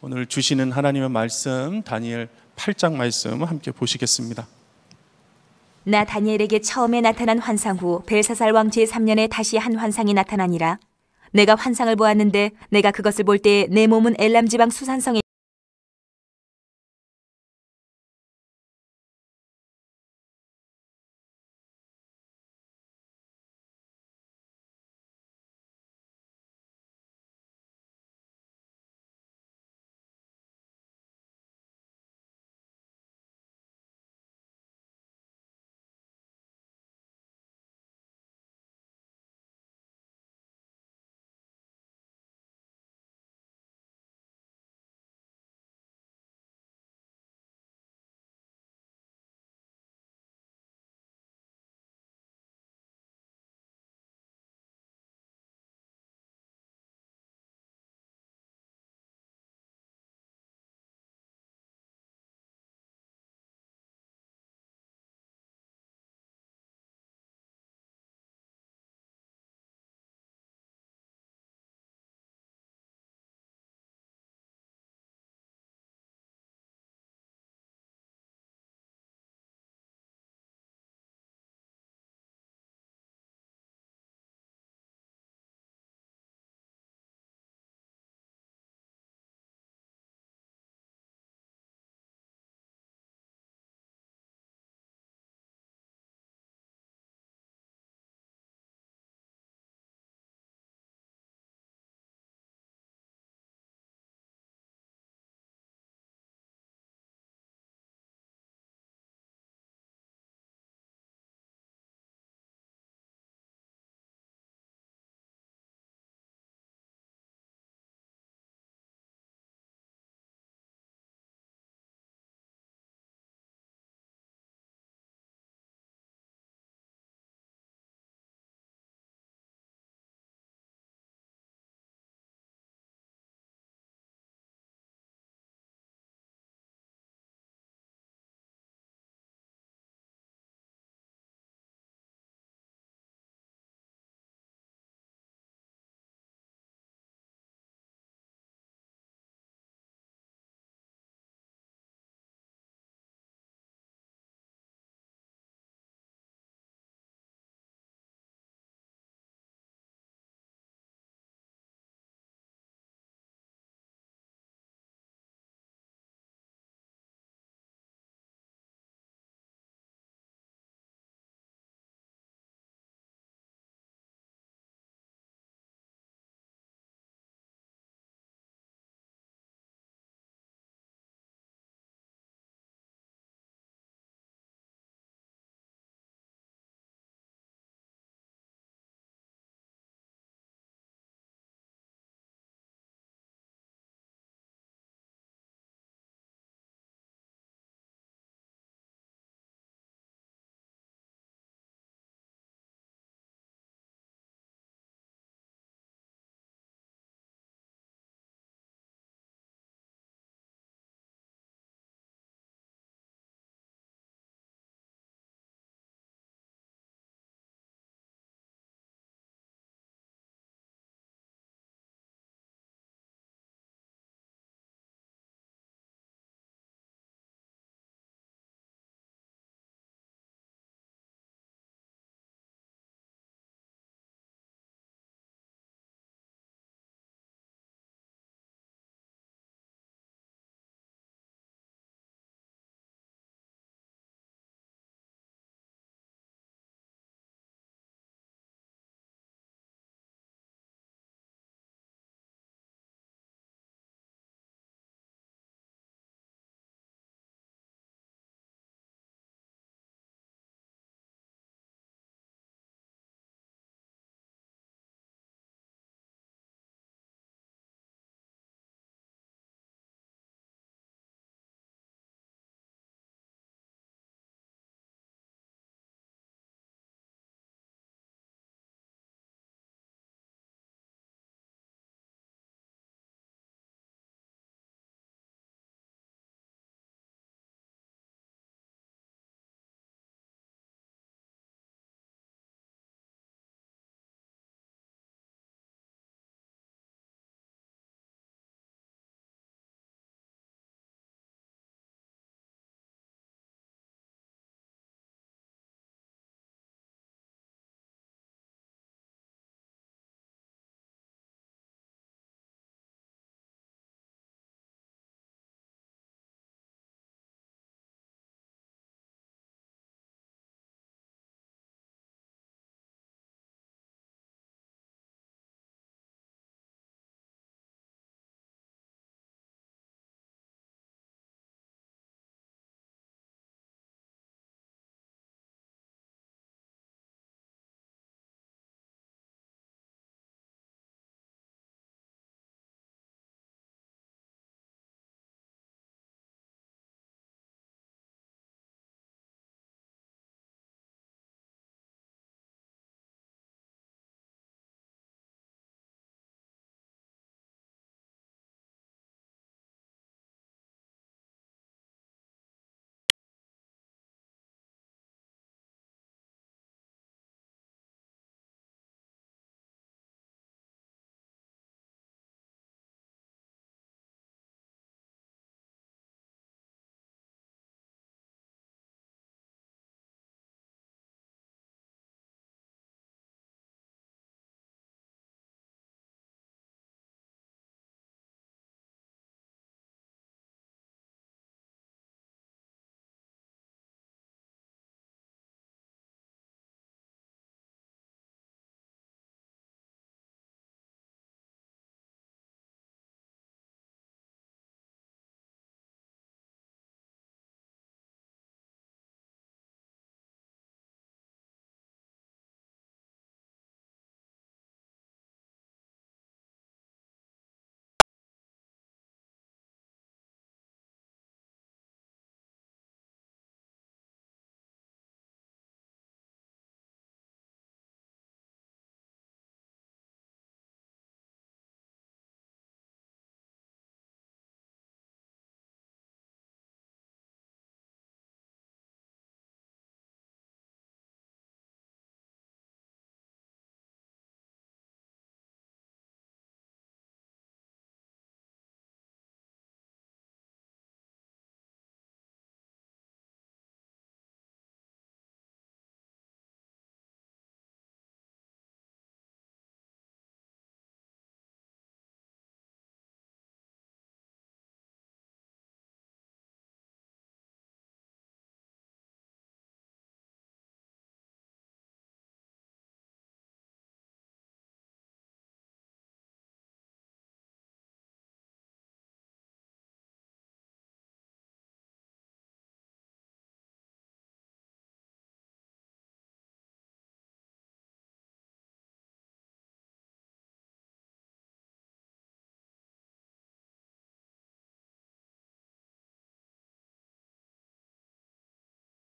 오늘 주시는 하나님의 말씀 다니엘 8장 말씀 함께 보시겠습니다. 나 다니엘에게 처음에 나타난 환상 후 벨사살 왕 제 3년에 다시 한 환상이 나타나니라. 내가 환상을 보았는데 내가 그것을 볼 때에 내 몸은 엘람 지방 수산성에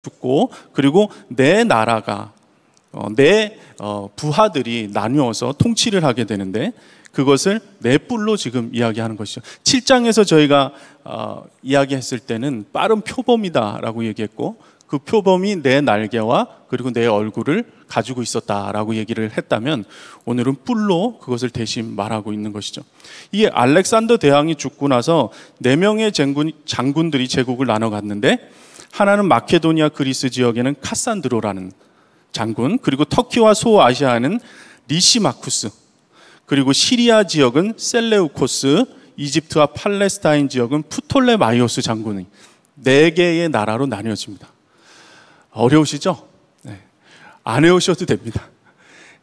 죽고 그리고 내 나라가 어, 내 어, 부하들이 나누어서 통치를 하게 되는데 그것을 내 뿔로 지금 이야기하는 것이죠. 7장에서 저희가 어, 이야기했을 때는 빠른 표범이다라고 얘기했고 그 표범이 내 날개와 그리고 내 얼굴을 가지고 있었다라고 얘기를 했다면 오늘은 뿔로 그것을 대신 말하고 있는 것이죠. 이게 알렉산더 대왕이 죽고 나서 네 명의 장군, 장군들이 제국을 나눠 갔는데 하나는 마케도니아 그리스 지역에는 카산드로라는 장군, 그리고 터키와 소아시아는 리시마쿠스, 그리고 시리아 지역은 셀레우코스, 이집트와 팔레스타인 지역은 푸톨레마이오스 장군이 네 개의 나라로 나뉘어집니다. 어려우시죠? 네. 안 외우셔도 됩니다.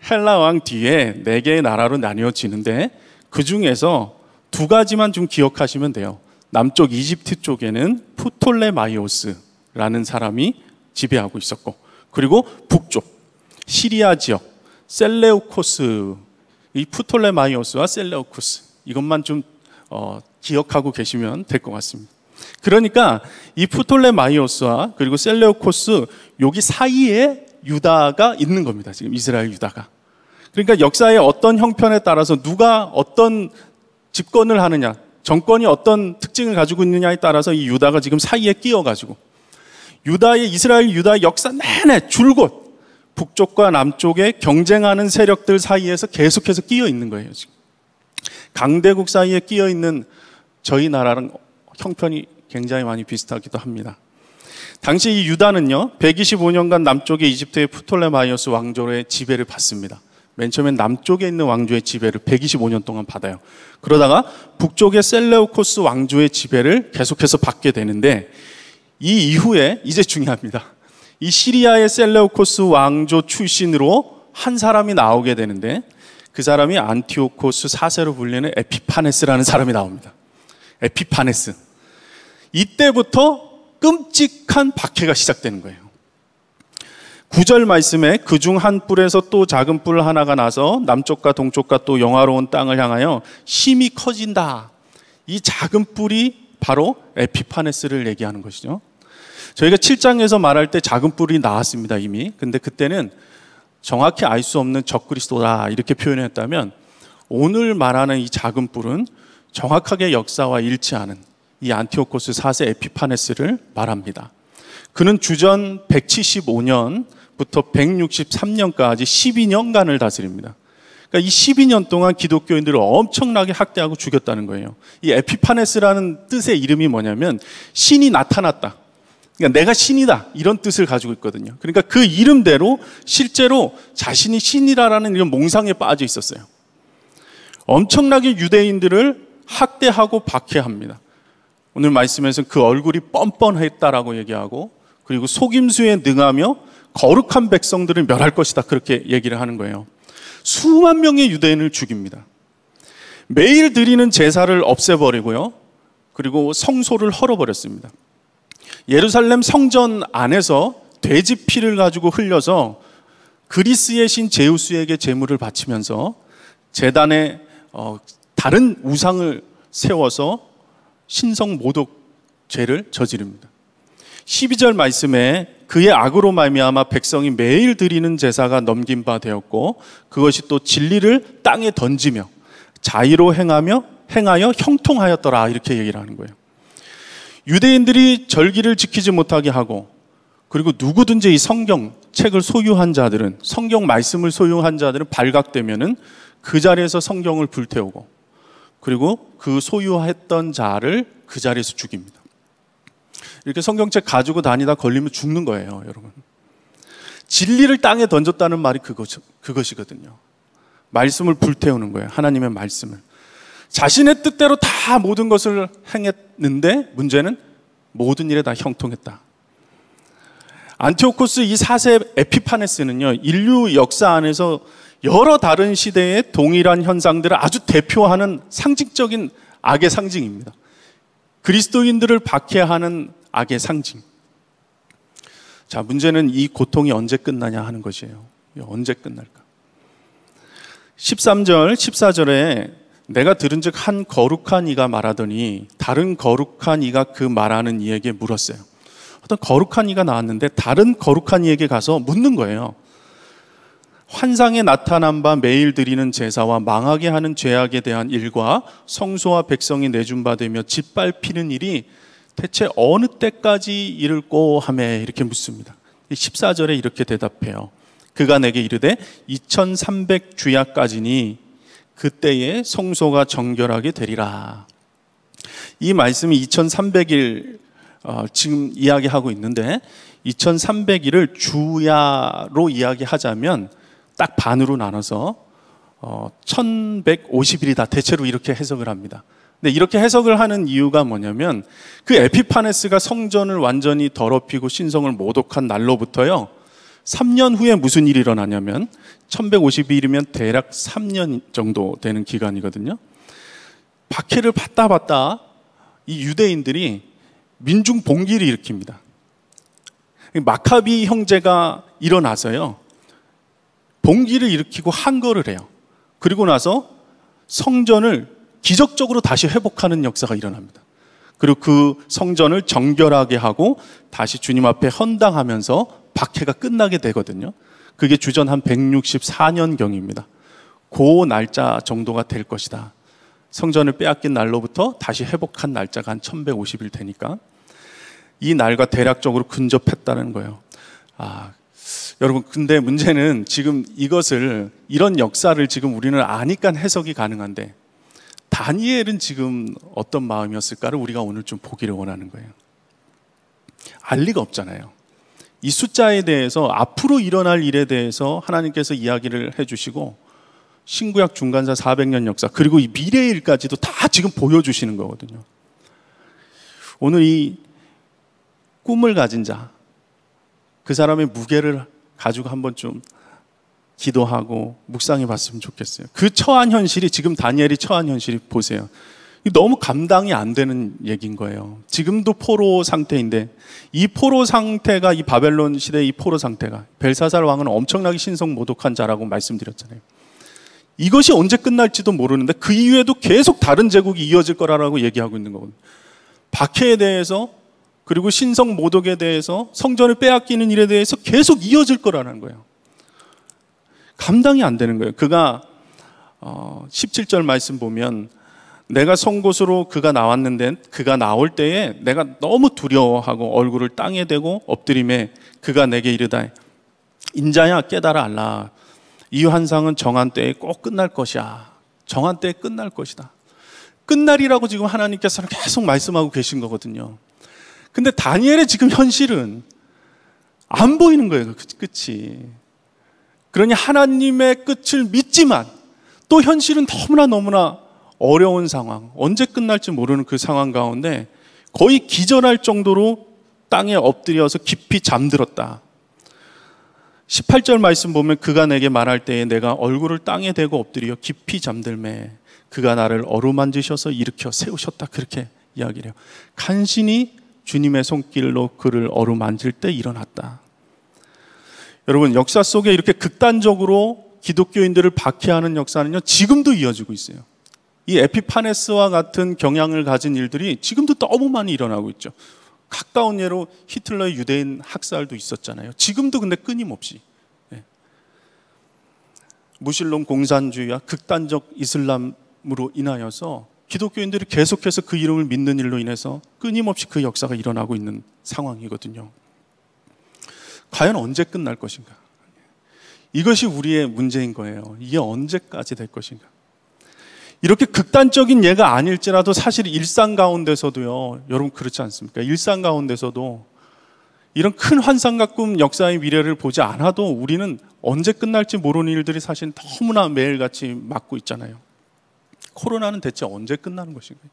헬라 왕 뒤에 네 개의 나라로 나뉘어지는데 그 중에서 두 가지만 좀 기억하시면 돼요. 남쪽 이집트 쪽에는 푸톨레마이오스 라는 사람이 지배하고 있었고, 그리고 북쪽 시리아 지역 셀레우코스 이 푸톨레마이오스와 셀레우코스 이것만 좀 어, 기억하고 계시면 될 것 같습니다. 그러니까 이 푸톨레마이오스와 그리고 셀레우코스 여기 사이에 유다가 있는 겁니다. 지금 이스라엘 유다가. 그러니까 역사의 어떤 형편에 따라서 누가 어떤 집권을 하느냐, 정권이 어떤 특징을 가지고 있느냐에 따라서 이 유다가 지금 사이에 끼어가지고 유다의 이스라엘 유다 역사 내내 줄곧 북쪽과 남쪽에 경쟁하는 세력들 사이에서 계속해서 끼어 있는 거예요, 지금. 강대국 사이에 끼어 있는 저희 나라랑 형편이 굉장히 많이 비슷하기도 합니다. 당시 이 유다는요, 125년간 남쪽의 이집트의 프톨레마이오스 왕조의 지배를 받습니다. 맨 처음엔 남쪽에 있는 왕조의 지배를 125년 동안 받아요. 그러다가 북쪽의 셀레우코스 왕조의 지배를 계속해서 받게 되는데 이 이후에 이제 중요합니다. 이 시리아의 셀레우코스 왕조 출신으로 한 사람이 나오게 되는데 그 사람이 안티오코스 4세로 불리는 에피파네스라는 사람이 나옵니다. 에피파네스. 이때부터 끔찍한 박해가 시작되는 거예요. 구절 말씀에 그 중 한 뿔에서 또 작은 뿔 하나가 나서 남쪽과 동쪽과 또 영화로운 땅을 향하여 심이 커진다. 이 작은 뿔이 바로 에피파네스를 얘기하는 것이죠. 저희가 7장에서 말할 때 작은 뿔이 나왔습니다, 이미. 근데 그때는 정확히 알 수 없는 적그리스도다 이렇게 표현했다면 오늘 말하는 이 작은 뿔은 정확하게 역사와 일치하는 이 안티오코스 4세 에피파네스를 말합니다. 그는 주전 175년부터 163년까지 12년간을 다스립니다. 그러니까 이 12년 동안 기독교인들을 엄청나게 학대하고 죽였다는 거예요. 이 에피파네스라는 뜻의 이름이 뭐냐면 신이 나타났다. 그러니까 내가 신이다 이런 뜻을 가지고 있거든요. 그러니까 그 이름대로 실제로 자신이 신이라라는 이런 몽상에 빠져 있었어요. 엄청나게 유대인들을 학대하고 박해합니다. 오늘 말씀에서 그 얼굴이 뻔뻔했다라고 얘기하고 그리고 속임수에 능하며 거룩한 백성들을 멸할 것이다 그렇게 얘기를 하는 거예요. 수만 명의 유대인을 죽입니다. 매일 드리는 제사를 없애버리고요. 그리고 성소를 헐어버렸습니다. 예루살렘 성전 안에서 돼지 피를 가지고 흘려서 그리스의 신 제우스에게 제물을 바치면서 재단에 어, 다른 우상을 세워서 신성 모독 죄를 저지릅니다. 12절 말씀에 그의 악으로 말미암아 백성이 매일 드리는 제사가 넘긴 바 되었고 그것이 또 진리를 땅에 던지며 자의로 행하며 행하여 형통하였더라 이렇게 얘기를 하는 거예요. 유대인들이 절기를 지키지 못하게 하고 그리고 누구든지 이 성경 책을 소유한 자들은 성경 말씀을 소유한 자들은 발각되면은 그 자리에서 성경을 불태우고 그리고 그 소유했던 자를 그 자리에서 죽입니다. 이렇게 성경책 가지고 다니다 걸리면 죽는 거예요, 여러분. 진리를 땅에 던졌다는 말이 그것, 그것이거든요. 말씀을 불태우는 거예요. 하나님의 말씀을. 자신의 뜻대로 다 모든 것을 행했는데 문제는 모든 일에 다 형통했다. 안티오코스 이 사세 에피파네스는요, 인류 역사 안에서 여러 다른 시대의 동일한 현상들을 아주 대표하는 상징적인 악의 상징입니다. 그리스도인들을 박해하는 악의 상징. 자, 문제는 이 고통이 언제 끝나냐 하는 것이에요. 언제 끝날까? 13절, 14절에 내가 들은 즉 한 거룩한 이가 말하더니 다른 거룩한 이가 그 말하는 이에게 물었어요. 어떤 거룩한 이가 나왔는데 다른 거룩한 이에게 가서 묻는 거예요. 환상에 나타난 바 매일 드리는 제사와 망하게 하는 죄악에 대한 일과 성소와 백성이 내준받으며 짓밟히는 일이 대체 어느 때까지 이를꼬 하매 이렇게 묻습니다. 14절에 이렇게 대답해요. 그가 내게 이르되 2300 주야까지니 그때에 성소가 정결하게 되리라. 이 말씀이 2300일 어, 지금 이야기하고 있는데 2300일을 주야로 이야기하자면 딱 반으로 나눠서 어, 1150일이다. 대체로 이렇게 해석을 합니다. 근데 이렇게 해석을 하는 이유가 뭐냐면 그 에피파네스가 성전을 완전히 더럽히고 신성을 모독한 날로부터요. 3년 후에 무슨 일이 일어나냐면 1150일이면 대략 3년 정도 되는 기간이거든요. 박해를 받다 받다 이 유대인들이 민중 봉기를 일으킵니다. 마카비 형제가 일어나서요. 봉기를 일으키고 한거를 해요. 그리고 나서 성전을 기적적으로 다시 회복하는 역사가 일어납니다. 그리고 그 성전을 정결하게 하고 다시 주님 앞에 헌당하면서 박해가 끝나게 되거든요. 그게 주전 한 164년경입니다. 그 날짜 정도가 될 것이다. 성전을 빼앗긴 날로부터 다시 회복한 날짜가 한 1150일 되니까 이 날과 대략적으로 근접했다는 거예요. 아, 여러분, 근데 문제는 지금 이것을, 이런 역사를 지금 우리는 아니까 해석이 가능한데, 다니엘은 지금 어떤 마음이었을까를 우리가 오늘 좀 보기를 원하는 거예요. 알 리가 없잖아요. 이 숫자에 대해서 앞으로 일어날 일에 대해서 하나님께서 이야기를 해주시고, 신구약 중간사 400년 역사, 그리고 이 미래의 일까지도 다 지금 보여주시는 거거든요. 오늘 이 꿈을 가진 자, 그 사람의 무게를 가지고 한번 좀 기도하고 묵상해 봤으면 좋겠어요. 그 처한 현실이 지금 다니엘이 처한 현실이 보세요. 너무 감당이 안 되는 얘기인 거예요. 지금도 포로 상태인데 이 포로 상태가 이 바벨론 시대의 이 포로 상태가 벨사살 왕은 엄청나게 신성 모독한 자라고 말씀드렸잖아요. 이것이 언제 끝날지도 모르는데 그 이후에도 계속 다른 제국이 이어질 거라고 얘기하고 있는 거거든요. 박해에 대해서 그리고 신성 모독에 대해서 성전을 빼앗기는 일에 대해서 계속 이어질 거라는 거예요. 감당이 안 되는 거예요. 그가 어, 17절 말씀 보면 내가 선 곳으로 그가 나왔는데 그가 나올 때에 내가 너무 두려워하고 얼굴을 땅에 대고 엎드림에 그가 내게 이르다 인자야 깨달아 알라 이 환상은 정한 때에 꼭 끝날 것이야 정한 때에 끝날 것이다 끝날이라고 지금 하나님께서는 계속 말씀하고 계신 거거든요 근데 다니엘의 지금 현실은 안 보이는 거예요, 그 끝이. 그러니 하나님의 끝을 믿지만 또 현실은 너무나 너무나 어려운 상황, 언제 끝날지 모르는 그 상황 가운데 거의 기절할 정도로 땅에 엎드려서 깊이 잠들었다. 18절 말씀 보면 그가 내게 말할 때에 내가 얼굴을 땅에 대고 엎드려 깊이 잠들매 그가 나를 어루만지셔서 일으켜 세우셨다. 그렇게 이야기를 해요. 간신히 주님의 손길로 그를 어루만질 때 일어났다. 여러분, 역사 속에 이렇게 극단적으로 기독교인들을 박해하는 역사는요, 지금도 이어지고 있어요. 이 에피파네스와 같은 경향을 가진 일들이 지금도 너무 많이 일어나고 있죠. 가까운 예로 히틀러의 유대인 학살도 있었잖아요. 지금도 근데 끊임없이. 네. 무신론 공산주의와 극단적 이슬람으로 인하여서 기독교인들이 계속해서 그 이름을 믿는 일로 인해서 끊임없이 그 역사가 일어나고 있는 상황이거든요. 과연 언제 끝날 것인가? 이것이 우리의 문제인 거예요. 이게 언제까지 될 것인가? 이렇게 극단적인 예가 아닐지라도 사실 일상 가운데서도요, 여러분 그렇지 않습니까? 일상 가운데서도 이런 큰 환상과 꿈 역사의 미래를 보지 않아도 우리는 언제 끝날지 모르는 일들이 사실 너무나 매일같이 맞고 있잖아요. 코로나는 대체 언제 끝나는 것인가요?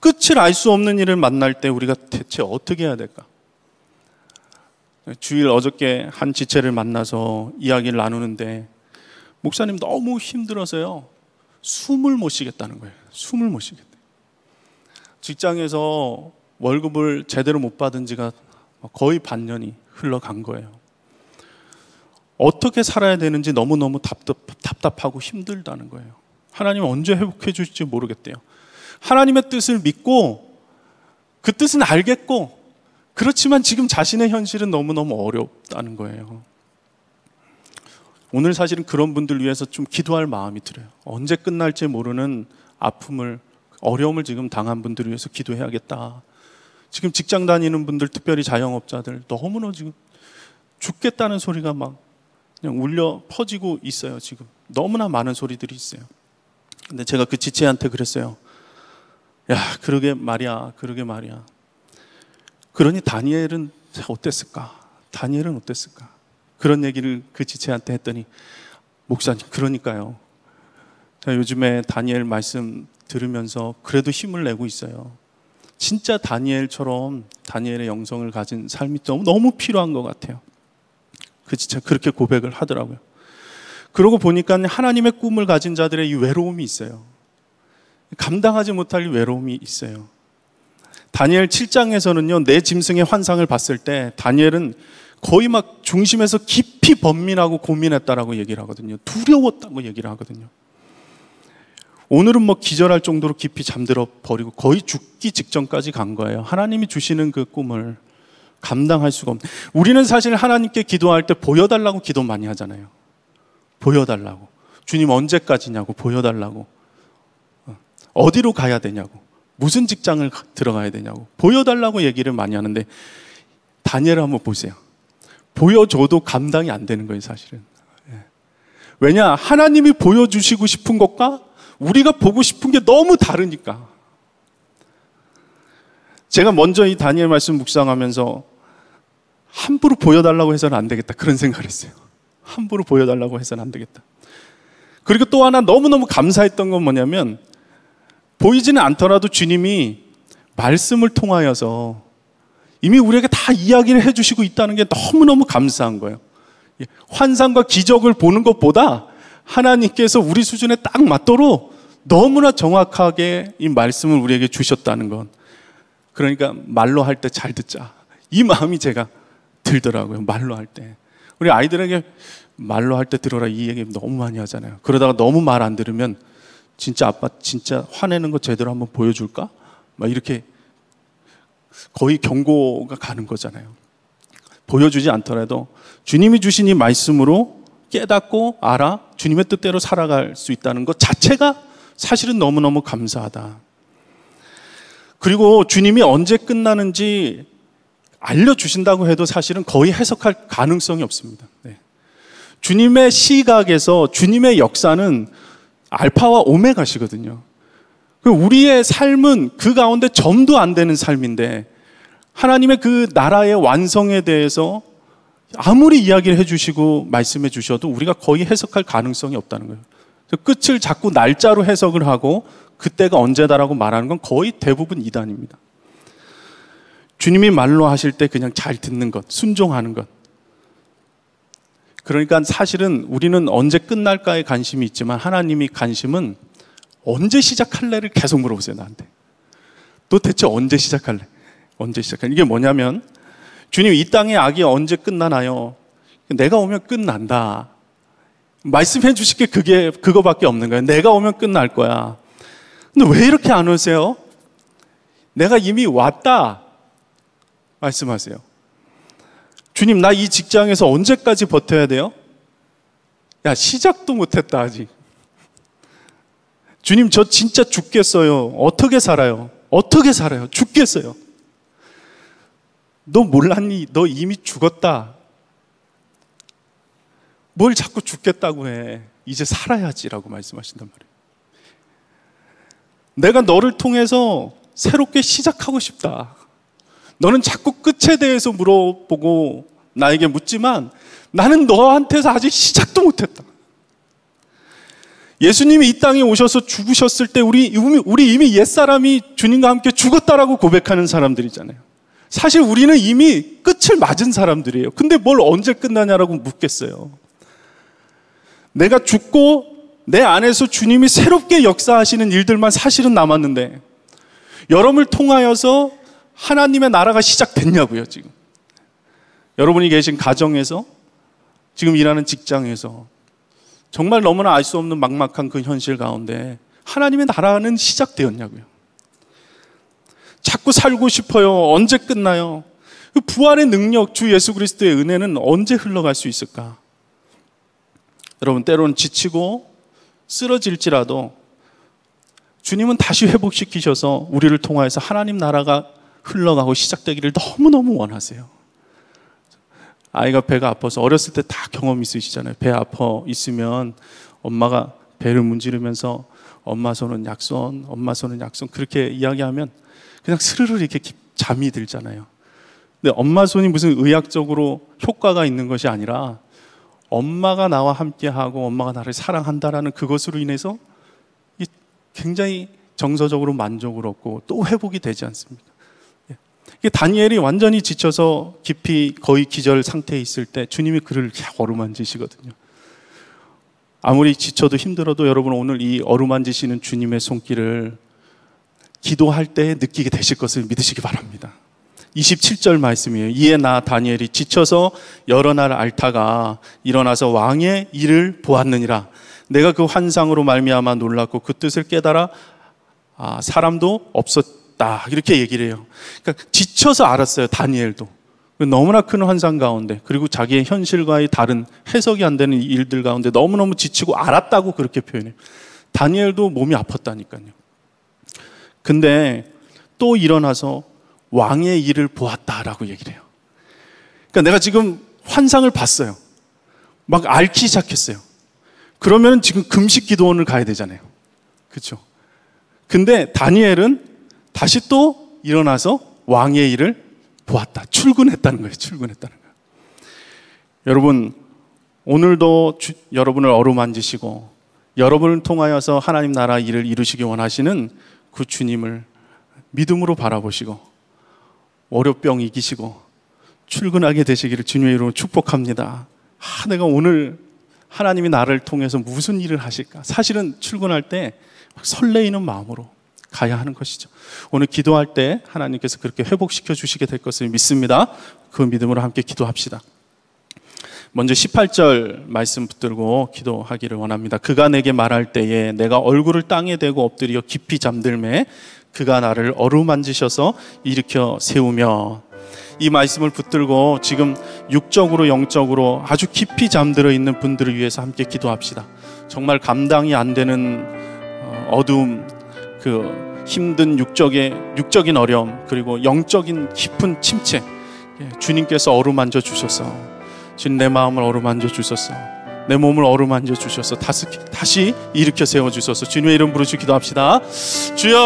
끝을 알 수 없는 일을 만날 때 우리가 대체 어떻게 해야 될까? 주일 어저께 한 지체를 만나서 이야기를 나누는데 목사님 너무 힘들어서요. 숨을 못 쉬겠다는 거예요. 숨을 못 쉬겠다. 직장에서 월급을 제대로 못 받은 지가 거의 반년이 흘러간 거예요. 어떻게 살아야 되는지 너무너무 답답, 답답하고 힘들다는 거예요. 하나님 언제 회복해 주실지 모르겠대요. 하나님의 뜻을 믿고 그 뜻은 알겠고 그렇지만 지금 자신의 현실은 너무너무 어렵다는 거예요. 오늘 사실은 그런 분들 위해서 좀 기도할 마음이 들어요. 언제 끝날지 모르는 아픔을, 어려움을 지금 당한 분들을 위해서 기도해야겠다. 지금 직장 다니는 분들, 특별히 자영업자들, 너무나 지금 죽겠다는 소리가 막 그냥 울려 퍼지고 있어요, 지금. 너무나 많은 소리들이 있어요. 근데 제가 그 지체한테 그랬어요. 야, 그러게 말이야, 그러게 말이야. 그러니 다니엘은 어땠을까? 다니엘은 어땠을까? 그런 얘기를 그 지체한테 했더니 목사님 그러니까요. 요즘에 다니엘 말씀 들으면서 그래도 힘을 내고 있어요. 진짜 다니엘처럼 다니엘의 영성을 가진 삶이 너무 필요한 것 같아요. 그 진짜 그렇게 고백을 하더라고요. 그러고 보니까 하나님의 꿈을 가진 자들의 이 외로움이 있어요. 감당하지 못할 외로움이 있어요. 다니엘 7장에서는요, 내 짐승의 환상을 봤을 때 다니엘은 거의 막 중심에서 깊이 번민하고 고민했다라고 얘기를 하거든요. 두려웠다고 얘기를 하거든요. 오늘은 뭐 기절할 정도로 깊이 잠들어 버리고 거의 죽기 직전까지 간 거예요. 하나님이 주시는 그 꿈을 감당할 수가 없는. 우리는 사실 하나님께 기도할 때 보여달라고 기도 많이 하잖아요. 보여달라고. 주님 언제까지냐고 보여달라고. 어, 어디로 가야 되냐고. 무슨 직장을 들어가야 되냐고. 보여달라고 얘기를 많이 하는데 다니엘 한번 보세요. 보여줘도 감당이 안 되는 거예요, 사실은. 예. 왜냐? 하나님이 보여주시고 싶은 것과 우리가 보고 싶은 게 너무 다르니까. 제가 먼저 이 다니엘 말씀 묵상하면서 함부로 보여달라고 해서는 안 되겠다. 그런 생각을 했어요. 함부로 보여달라고 해서는 안 되겠다. 그리고 또 하나 너무너무 감사했던 건 뭐냐면 보이지는 않더라도 주님이 말씀을 통하여서 이미 우리에게 다 이야기를 해주시고 있다는 게 너무너무 감사한 거예요. 예, 환상과 기적을 보는 것보다 하나님께서 우리 수준에 딱 맞도록 너무나 정확하게 이 말씀을 우리에게 주셨다는 건 그러니까 말로 할 때 잘 듣자. 이 마음이 제가 들더라고요. 말로 할 때. 우리 아이들에게 말로 할 때 들어라 이 얘기 너무 많이 하잖아요. 그러다가 너무 말 안 들으면 진짜 아빠 진짜 화내는 거 제대로 한번 보여줄까? 막 이렇게 거의 경고가 가는 거잖아요. 보여주지 않더라도 주님이 주신 이 말씀으로 깨닫고 알아 주님의 뜻대로 살아갈 수 있다는 것 자체가 사실은 너무너무 감사하다. 그리고 주님이 언제 끝나는지 알려주신다고 해도 사실은 거의 해석할 가능성이 없습니다. 네. 주님의 시각에서 주님의 역사는 알파와 오메가시거든요. 우리의 삶은 그 가운데 점도 안 되는 삶인데 하나님의 그 나라의 완성에 대해서 아무리 이야기를 해주시고 말씀해 주셔도 우리가 거의 해석할 가능성이 없다는 거예요. 끝을 자꾸 날짜로 해석을 하고 그때가 언제다라고 말하는 건 거의 대부분 이단입니다. 주님이 말로 하실 때 그냥 잘 듣는 것, 순종하는 것. 그러니까 사실은 우리는 언제 끝날까에 관심이 있지만 하나님이 관심은 언제 시작할래를 계속 물어보세요, 나한테. 너 대체 언제 시작할래? 언제 시작할래? 이게 뭐냐면 주님 이 땅의 악이 언제 끝나나요? 내가 오면 끝난다. 말씀해 주실 게 그게 그거밖에 없는 거예요. 내가 오면 끝날 거야. 근데 왜 이렇게 안 오세요? 내가 이미 왔다. 말씀하세요. 주님, 나 이 직장에서 언제까지 버텨야 돼요? 야, 시작도 못했다, 아직. 주님, 저 진짜 죽겠어요. 어떻게 살아요? 어떻게 살아요? 죽겠어요. 너 몰랐니? 너 이미 죽었다. 뭘 자꾸 죽겠다고 해. 이제 살아야지라고 말씀하신단 말이에요. 내가 너를 통해서 새롭게 시작하고 싶다. 너는 자꾸 끝에 대해서 물어보고 나에게 묻지만 나는 너한테서 아직 시작도 못했다. 예수님이 이 땅에 오셔서 죽으셨을 때 우리, 우리 이미 옛사람이 주님과 함께 죽었다라고 고백하는 사람들이잖아요. 사실 우리는 이미 끝을 맞은 사람들이에요. 근데 뭘 언제 끝나냐라고 묻겠어요. 내가 죽고 내 안에서 주님이 새롭게 역사하시는 일들만 사실은 남았는데 여러분을 통하여서 하나님의 나라가 시작됐냐고요, 지금. 여러분이 계신 가정에서 지금 일하는 직장에서 정말 너무나 알 수 없는 막막한 그 현실 가운데 하나님의 나라는 시작되었냐고요. 자꾸 살고 싶어요. 언제 끝나요? 그 부활의 능력, 주 예수 그리스도의 은혜는 언제 흘러갈 수 있을까? 여러분, 때로는 지치고 쓰러질지라도 주님은 다시 회복시키셔서 우리를 통하여서 하나님 나라가 흘러가고 시작되기를 너무너무 원하세요. 아이가 배가 아파서 어렸을 때 다 경험 있으시잖아요. 배 아파 있으면 엄마가 배를 문지르면서 엄마 손은 약손, 엄마 손은 약손 그렇게 이야기하면 그냥 스르르 이렇게 잠이 들잖아요. 근데 엄마 손이 무슨 의학적으로 효과가 있는 것이 아니라 엄마가 나와 함께하고 엄마가 나를 사랑한다라는 그것으로 인해서 굉장히 정서적으로 만족을 얻고 또 회복이 되지 않습니까? 예. 다니엘이 완전히 지쳐서 깊이 거의 기절 상태에 있을 때 주님이 그를 어루만지시거든요. 아무리 지쳐도 힘들어도 여러분 오늘 이 어루만지시는 주님의 손길을 기도할 때 느끼게 되실 것을 믿으시기 바랍니다. 27절 말씀이에요. 이에 나 다니엘이 지쳐서 여러 날 앓다가 일어나서 왕의 일을 보았느니라. 내가 그 환상으로 말미암아 놀랐고 그 뜻을 깨달아 아, 사람도 없었 다 이렇게 얘기를 해요. 그러니까 지쳐서 알았어요 다니엘도 너무나 큰 환상 가운데 그리고 자기의 현실과의 다른 해석이 안 되는 일들 가운데 너무너무 지치고 알았다고 그렇게 표현해요. 다니엘도 몸이 아팠다니까요. 근데 또 일어나서 왕의 일을 보았다라고 얘기를 해요. 그러니까 내가 지금 환상을 봤어요. 막 앓기 시작했어요. 그러면 지금 금식 기도원을 가야 되잖아요. 그렇죠? 근데 다니엘은 다시 또 일어나서 왕의 일을 보았다. 출근했다는 거예요. 출근했다는 거예요. 여러분, 오늘도 주, 여러분을 어루만지시고 여러분을 통하여서 하나님 나라 일을 이루시기 원하시는 그 주님을 믿음으로 바라보시고 월요병 이기시고 출근하게 되시기를 주님의 이름으로 축복합니다. 아, 내가 오늘 하나님이 나를 통해서 무슨 일을 하실까? 사실은 출근할 때 설레이는 마음으로 가야 하는 것이죠. 오늘 기도할 때 하나님께서 그렇게 회복시켜 주시게 될 것을 믿습니다. 그 믿음으로 함께 기도합시다. 먼저 18절 말씀 붙들고 기도하기를 원합니다. 그가 내게 말할 때에 내가 얼굴을 땅에 대고 엎드려 깊이 잠들매 그가 나를 어루만지셔서 일으켜 세우며 이 말씀을 붙들고 지금 육적으로 영적으로 아주 깊이 잠들어 있는 분들을 위해서 함께 기도합시다. 정말 감당이 안 되는 어, 어두움, 그 힘든 육적의 육적인 어려움 그리고 영적인 깊은 침체 예, 주님께서 어루만져 주셔서 주님 내 마음을 어루만져 주셔서 내 몸을 어루만져 주셔서 다시, 다시 일으켜 세워 주셔서 주님의 이름 부르시 기도합시다. 주여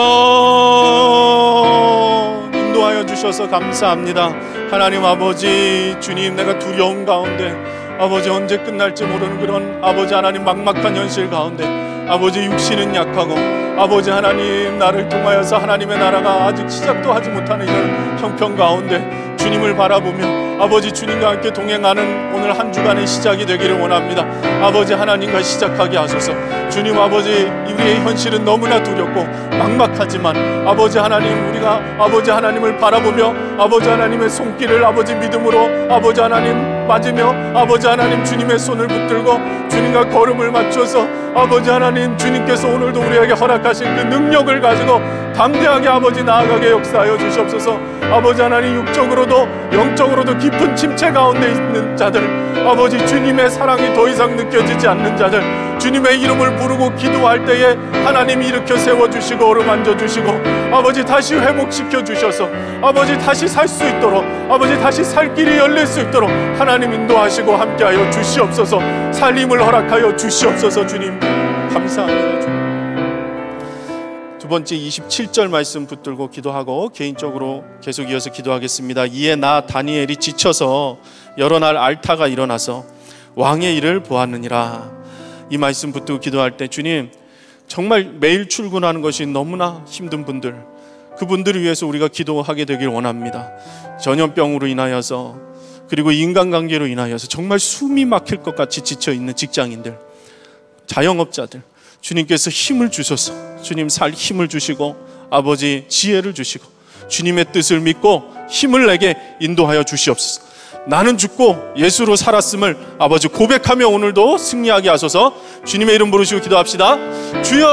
인도하여 주셔서 감사합니다. 하나님 아버지 주님 내가 두려움 가운데 아버지 언제 끝날지 모르는 그런 아버지 하나님 막막한 현실 가운데 아버지 육신은 약하고 아버지 하나님 나를 통하여서 하나님의 나라가 아직 시작도 하지 못하는 이런 형편 가운데 주님을 바라보며 아버지 주님과 함께 동행하는 오늘 한 주간의 시작이 되기를 원합니다. 아버지 하나님과 시작하게 하소서. 주님 아버지 우리의 현실은 너무나 두렵고 막막하지만 아버지 하나님 우리가 아버지 하나님을 바라보며 아버지 하나님의 손길을 아버지 믿음으로 아버지 하나님 맞으며 아버지 하나님 주님의 손을 붙들고 주님과 걸음을 맞춰서 아버지 하나님 주님께서 오늘도 우리에게 허락하신 그 능력을 가지고 담대하게 아버지 나아가게 역사하여 주시옵소서. 아버지 하나님 육적으로도 영적으로도 깊은 침체 가운데 있는 자들 아버지 주님의 사랑이 더 이상 느껴지지 않는 자들 주님의 이름을 부르고 기도할 때에 하나님이 일으켜 세워주시고 어루만져 주시고 아버지 다시 회복시켜 주셔서 아버지 다시 살 수 있도록 아버지 다시 살 길이 열릴 수 있도록 하나님 인도하시고 함께하여 주시옵소서 살림을 허락하여 주시옵소서 주님 감사합니다 주님. 두 번째 27절 말씀 붙들고 기도하고 개인적으로 계속 이어서 기도하겠습니다. 이에 나 다니엘이 지쳐서 여러 날 알타가 일어나서 왕의 일을 보았느니라. 이 말씀 붙들고 기도할 때 주님 정말 매일 출근하는 것이 너무나 힘든 분들 그분들을 위해서 우리가 기도하게 되길 원합니다. 전염병으로 인하여서 그리고 인간관계로 인하여서 정말 숨이 막힐 것 같이 지쳐 있는 직장인들, 자영업자들 주님께서 힘을 주셔서 주님 살 힘을 주시고 아버지 지혜를 주시고 주님의 뜻을 믿고 힘을 내게 인도하여 주시옵소서. 나는 죽고 예수로 살았음을 아버지 고백하며 오늘도 승리하게 하소서 주님의 이름 부르시고 기도합시다. 주여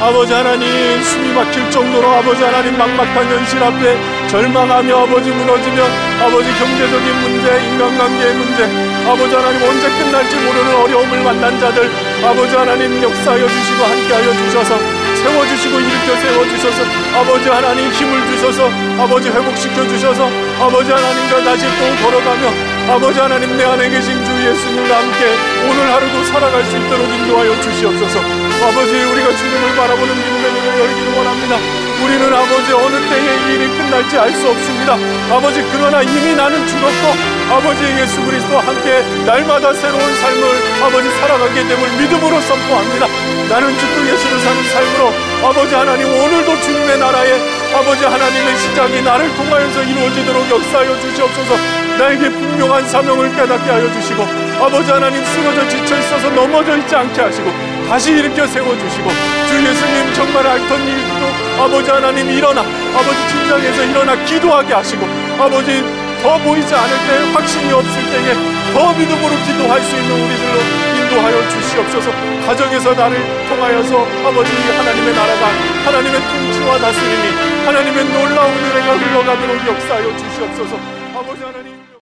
아버지 하나님 숨이 막힐 정도로 아버지 하나님 막막한 현실 앞에 절망하며 아버지 무너지며 아버지 경제적인 문제 인간관계의 문제 아버지 하나님 언제 끝날지 모르는 어려움을 만난 자들 아버지 하나님 역사하여 주시고 함께하여 주셔서 세워주시고 일으켜 세워주셔서 아버지 하나님 힘을 주셔서 아버지 회복시켜 주셔서 아버지 하나님과 다시 또 걸어가며 아버지 하나님 내 안에 계신 주 예수님과 함께 오늘 하루도 살아갈 수 있도록 인도하여 주시옵소서. 아버지 우리가 주님을 바라보는 믿음의 눈을 열기를 원합니다 우리는 아버지 어느 때에 이 일이 끝날지 알 수 없습니다. 아버지 그러나 이미 나는 죽었고 아버지 예수 그리스도와 함께 날마다 새로운 삶을 아버지 살아가게 됨을 믿음으로 선포합니다. 나는 죽고 예수를 사는 삶으로 아버지 하나님 오늘도 주님의 나라에 아버지 하나님의 시작이 나를 통하여서 이루어지도록 역사하여 주시옵소서. 나에게 분명한 사명을 깨닫게 하여 주시고 아버지 하나님 쓰러져 지쳐 있어서 넘어져 있지 않게 하시고 다시 일으켜 세워주시고 주 예수님 정말 앓던 일도 아버지 하나님 일어나. 아버지 진정에서 일어나 기도하게 하시고 아버지 더 보이지 않을 때 확신이 없을 때에 더 믿음으로 기도할 수 있는 우리들로 인도하여 주시옵소서. 가정에서 나를 통하여서 아버지 하나님의 나라가 하나님의 통치와 다스림이 하나님의 놀라운 은혜가 흘러가도록 역사하여 주시옵소서. 아버지 하나님